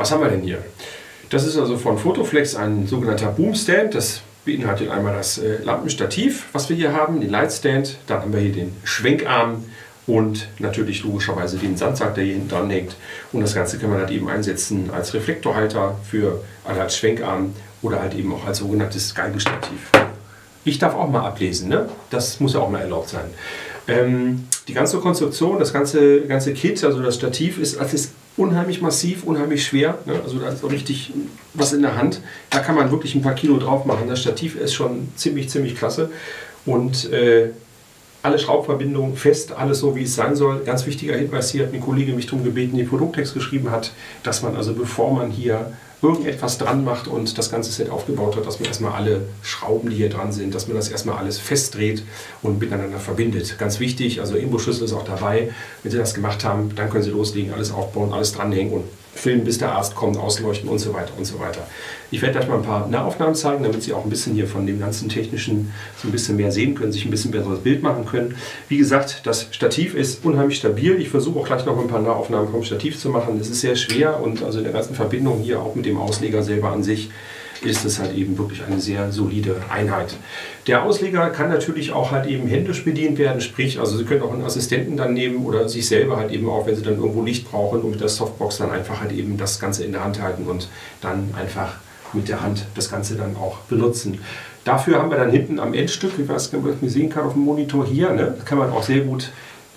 Was haben wir denn hier? Das ist also von Photoflex ein sogenannter Boomstand. Das beinhaltet einmal das äh, Lampenstativ, was wir hier haben, den Lightstand. Dann haben wir hier den Schwenkarm und natürlich logischerweise den Sandsack, der hier hinten dran hängt. Und das Ganze kann man halt eben einsetzen als Reflektorhalter für also als Schwenkarm oder halt eben auch als sogenanntes Geigenstativ. Ich darf auch mal ablesen, ne? das muss ja auch mal erlaubt sein. Ähm, die ganze Konstruktion, das ganze, ganze Kit, also das Stativ, ist, ist unheimlich massiv, unheimlich schwer. Ne? Also da ist auch richtig was in der Hand. Da kann man wirklich ein paar Kilo drauf machen. Das Stativ ist schon ziemlich, ziemlich klasse. Und äh, alle Schraubverbindungen fest, alles so wie es sein soll. Ganz wichtiger Hinweis hier hat ein Kollege mich darum gebeten, den Produkttext geschrieben hat, dass man also bevor man hier irgendetwas dran macht und das ganze Set aufgebaut hat, dass man erstmal alle Schrauben, die hier dran sind, dass man das erstmal alles festdreht und miteinander verbindet. Ganz wichtig, also Imbusschlüssel ist auch dabei. Wenn Sie das gemacht haben, dann können Sie loslegen, alles aufbauen, alles dranhängen und filmen, bis der Arzt kommt, ausleuchten und so weiter und so weiter. Ich werde gleich mal ein paar Nahaufnahmen zeigen, damit Sie auch ein bisschen hier von dem ganzen technischen so ein bisschen mehr sehen können, sich ein bisschen besseres Bild machen können. Wie gesagt, das Stativ ist unheimlich stabil. Ich versuche auch gleich noch ein paar Nahaufnahmen vom Stativ zu machen. Es ist sehr schwer und also in der ganzen Verbindung hier auch mit dem Ausleger selber an sich ist es halt eben wirklich eine sehr solide Einheit. Der Ausleger kann natürlich auch halt eben händisch bedient werden, sprich, also Sie können auch einen Assistenten dann nehmen oder sich selber halt eben auch, wenn Sie dann irgendwo Licht brauchen und mit der Softbox dann einfach halt eben das Ganze in der Hand halten und dann einfach mit der Hand das Ganze dann auch benutzen. Dafür haben wir dann hinten am Endstück, wie man es sehen kann auf dem Monitor hier, ne, kann man auch sehr gut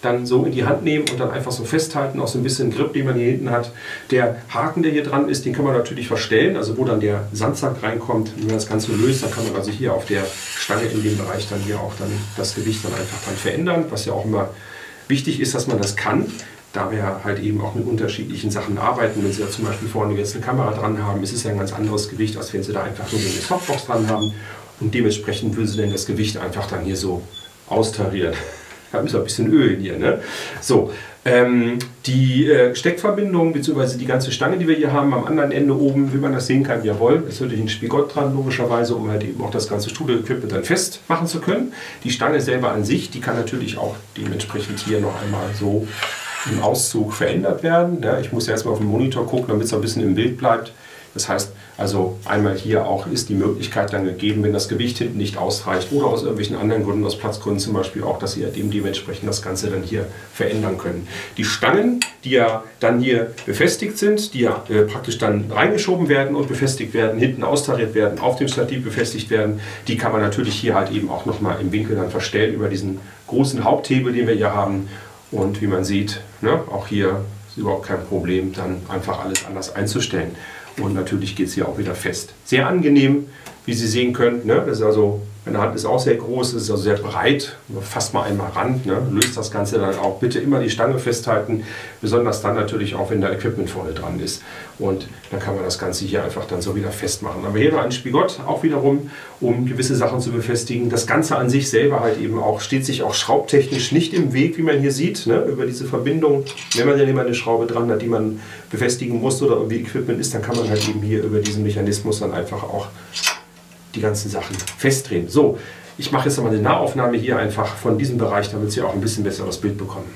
dann so in die Hand nehmen und dann einfach so festhalten, auch so ein bisschen Grip, den man hier hinten hat. Der Haken, der hier dran ist, den kann man natürlich verstellen, also wo dann der Sandsack reinkommt, wenn man das Ganze löst, dann kann man also hier auf der Stange in dem Bereich dann hier auch dann das Gewicht dann einfach dann verändern, was ja auch immer wichtig ist, dass man das kann da wir halt eben auch mit unterschiedlichen Sachen arbeiten. Wenn Sie da zum Beispiel vorne jetzt eine Kamera dran haben, ist es ja ein ganz anderes Gewicht, als wenn Sie da einfach nur eine Softbox dran haben. Und dementsprechend würden Sie dann das Gewicht einfach dann hier so austarieren haben so ein bisschen Öl hier. Ne? So, ähm, die äh, Steckverbindung bzw. die ganze Stange, die wir hier haben, am anderen Ende oben, wie man das sehen kann, jawohl, ist natürlich ein Spigott dran, logischerweise, um halt eben auch das ganze Studio-Equipment dann festmachen zu können. Die Stange selber an sich, die kann natürlich auch dementsprechend hier noch einmal so im Auszug verändert werden. Ja, ich muss ja erstmal auf den Monitor gucken, damit es ein bisschen im Bild bleibt. Das heißt, also einmal hier auch ist die Möglichkeit dann gegeben, wenn das Gewicht hinten nicht ausreicht oder aus irgendwelchen anderen Gründen, aus Platzgründen zum Beispiel auch, dass Sie dem dementsprechend das Ganze dann hier verändern können. Die Stangen, die ja dann hier befestigt sind, die ja äh, praktisch dann reingeschoben werden und befestigt werden, hinten austariert werden, auf dem Stativ befestigt werden, die kann man natürlich hier halt eben auch nochmal im Winkel dann verstellen über diesen großen Haupthebel, den wir hier haben. Und wie man sieht, ne, auch hier ist überhaupt kein Problem, dann einfach alles anders einzustellen. Und natürlich geht es hier auch wieder fest. Sehr angenehm, wie Sie sehen können. Ne? Das ist also meine Hand ist auch sehr groß, ist also sehr breit. Fasst mal einmal ran, ne? löst das Ganze dann auch. Bitte immer die Stange festhalten, besonders dann natürlich auch, wenn da Equipment vorne dran ist. Und dann kann man das Ganze hier einfach dann so wieder festmachen. Aber hier noch ein Spigott, auch wiederum, um gewisse Sachen zu befestigen. Das Ganze an sich selber halt eben auch, steht sich auch schraubtechnisch nicht im Weg, wie man hier sieht, ne? über diese Verbindung. Wenn man dann immer eine Schraube dran hat, die man befestigen muss oder irgendwie Equipment ist, dann kann man halt eben hier über diesen Mechanismus dann einfach auch die ganzen Sachen festdrehen. So, ich mache jetzt nochmal eine Nahaufnahme hier einfach von diesem Bereich, damit Sie auch ein bisschen besseres Bild bekommen.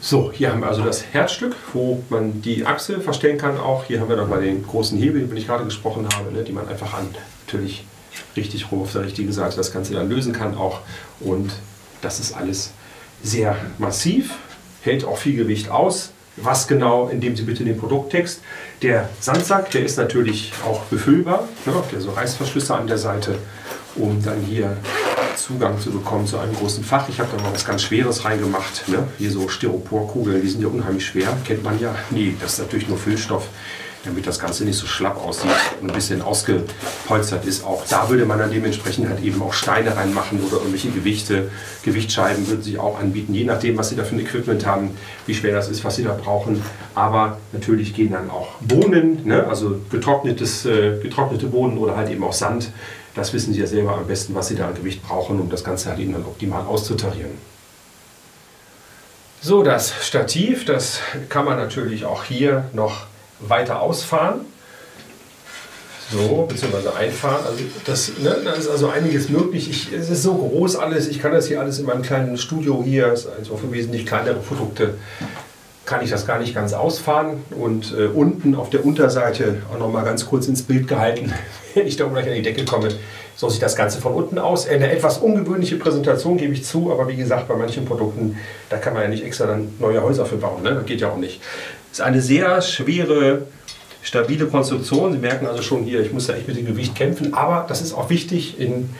So, hier haben wir also das Herzstück, wo man die Achse verstellen kann auch. Hier haben wir nochmal den großen Hebel, über den ich gerade gesprochen habe, ne, die man einfach an natürlich richtig rum auf der richtigen Seite das Ganze dann lösen kann auch. Und das ist alles sehr massiv, hält auch viel Gewicht aus. Was genau, indem Sie bitte den Produkttext. Der Sandsack, der ist natürlich auch befüllbar, ne, der so Reißverschlüsse an der Seite, um dann hier Zugang zu bekommen zu einem großen Fach. Ich habe da mal was ganz Schweres reingemacht. Ne? Hier so Styroporkugeln, die sind ja unheimlich schwer, kennt man ja. Nee, das ist natürlich nur Füllstoff damit das Ganze nicht so schlapp aussieht und ein bisschen ausgepolstert ist. Auch da würde man dann dementsprechend halt eben auch Steine reinmachen oder irgendwelche Gewichte. Gewichtscheiben würden sich auch anbieten, je nachdem, was Sie da für ein Equipment haben, wie schwer das ist, was Sie da brauchen. Aber natürlich gehen dann auch Bohnen, ne? also getrocknetes, äh, getrocknete Bohnen oder halt eben auch Sand. Das wissen Sie ja selber am besten, was Sie da an Gewicht brauchen, um das Ganze halt eben dann optimal auszutarieren. So, das Stativ, das kann man natürlich auch hier noch weiter ausfahren. So, beziehungsweise einfahren. Also das, ne, da ist also einiges möglich. Ich, es ist so groß alles. Ich kann das hier alles in meinem kleinen Studio hier, also für wesentlich kleinere Produkte, kann ich das gar nicht ganz ausfahren. Und äh, unten auf der Unterseite auch noch mal ganz kurz ins Bild gehalten, wenn ich da gleich an die Decke komme, so sieht das Ganze von unten aus. Eine etwas ungewöhnliche Präsentation, gebe ich zu, aber wie gesagt, bei manchen Produkten, da kann man ja nicht extra dann neue Häuser für bauen. Ne? Das geht ja auch nicht. Ist eine sehr schwere, stabile Konstruktion. Sie merken also schon hier, ich muss da echt mit dem Gewicht kämpfen, aber das ist auch wichtig, in,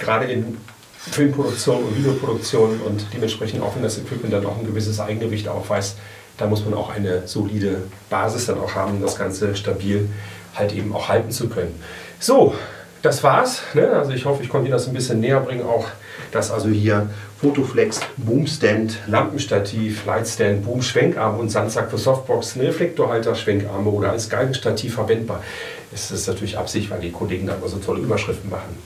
gerade in Filmproduktion und Videoproduktion und dementsprechend auch wenn das Equipment dann auch ein gewisses Eigengewicht aufweist, da muss man auch eine solide Basis dann auch haben, um das Ganze stabil halt eben auch halten zu können. So, das war's. Ne? Also ich hoffe, ich konnte Ihnen das ein bisschen näher bringen. Auch dass also hier Fotoflex, Boomstand, Lampenstativ, Lightstand, Boom, Schwenkarm und Sandsack für Softbox, ne, Reflektorhalter, Schwenkarme oder als Galgenstativ verwendbar. Es ist natürlich Absicht, weil die Kollegen da immer so tolle Überschriften machen.